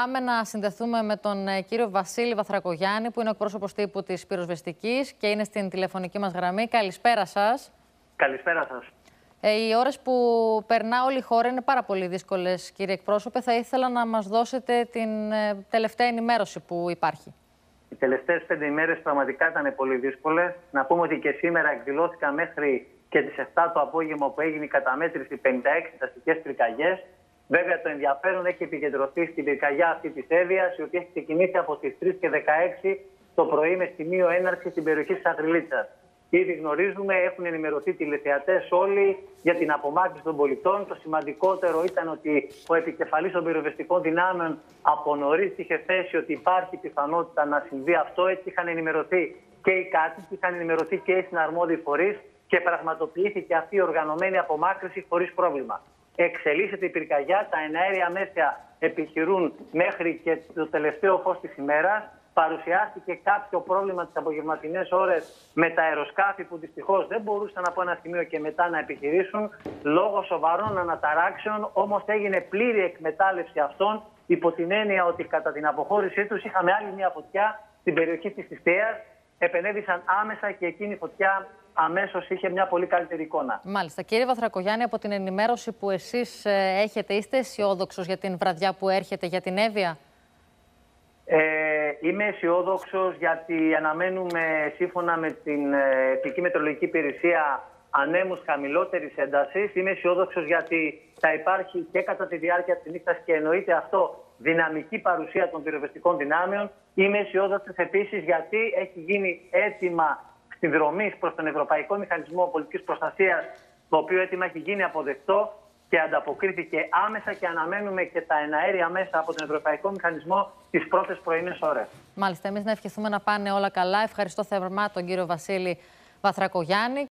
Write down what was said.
Πάμε να συνδεθούμε με τον ε, κύριο Βασίλη Βαθρακογιάννη, που είναι ο εκπρόσωπος τύπου της πυροσβεστικής και είναι στην τηλεφωνική μας γραμμή. Καλησπέρα σας. Καλησπέρα σας. Ε, οι ώρες που περνά όλη η χώρα είναι πάρα πολύ δύσκολες, κύριε εκπρόσωπε. Θα ήθελα να μας δώσετε την ε, τελευταία ενημέρωση που υπάρχει. Οι τελευταίες πέντε ημέρες πραγματικά ήταν πολύ δύσκολες. Να πούμε ότι και σήμερα εκδηλώθηκαν μέχρι και τις 7 το απόγευμα που έγινε η καταμέτρηση 56 δασικέ πυρκαγιές. Βέβαια, το ενδιαφέρον έχει επικεντρωθεί στην πυρκαγιά αυτή της Εύβοια, η οποία έχει ξεκινήσει από τις 3 και 16 το πρωί με σημείο έναρξη στην περιοχή της Ακριλίτσα. Ήδη γνωρίζουμε, έχουν ενημερωθεί τηλεθεατές όλοι για την απομάκρυνση των πολιτών. Το σημαντικότερο ήταν ότι ο επικεφαλής των πυροβεστικών δυνάμεων από νωρίς είχε θέσει ότι υπάρχει πιθανότητα να συμβεί αυτό. Έτσι είχαν ενημερωθεί και οι κάτοικοι, είχαν ενημερωθεί και οι συναρμόδιοι φορείς και πραγματοποιήθηκε αυτή η οργανωμένη απομάκρυνση χωρίς πρόβλημα εξελίσσεται η πυρκαγιά. Τα εναέρια μέσα επιχειρούν μέχρι και το τελευταίο φως της ημέρας. Παρουσιάστηκε κάποιο πρόβλημα τις απογευματινές ώρες με τα αεροσκάφη που δυστυχώς δεν μπορούσαν από ένα σημείο και μετά να επιχειρήσουν λόγω σοβαρών αναταράξεων. Όμως έγινε πλήρη εκμετάλλευση αυτών υπό την έννοια ότι κατά την αποχώρησή τους είχαμε άλλη μια φωτιά στην περιοχή της Ιστέας. Επενέβησαν άμεσα και εκείνη η φωτιά αμέσως είχε μια πολύ καλύτερη εικόνα. Μάλιστα. Κύριε Βαθρακογιάννη, από την ενημέρωση που εσείς ε, έχετε, είστε αισιόδοξο για την βραδιά που έρχεται για την Εύβοια; Ε, είμαι αισιόδοξο γιατί αναμένουμε σύμφωνα με την ε, Εθνική Μετρολογική Υπηρεσία ανέμους χαμηλότερης έντασης. Είμαι αισιόδοξο γιατί θα υπάρχει και κατά τη διάρκεια της νύχτας και εννοείται αυτό δυναμική παρουσία των πυροβεστικών δυνάμεων. Είμαι αισιόδοξος επίσης γιατί έχει γίνει έτοιμα συνδρομή προς τον Ευρωπαϊκό Μηχανισμό Πολιτικής Προστασίας, το οποίο έτοιμα έχει γίνει αποδεκτό και ανταποκρίθηκε άμεσα και αναμένουμε και τα εναέρια μέσα από τον Ευρωπαϊκό Μηχανισμό τις πρώτες πρωινές ώρες. Μάλιστα, εμείς να ευχηθούμε να πάνε όλα καλά. Ευχαριστώ θερμά τον κύριο Βασίλη Βαθρακογιάννη.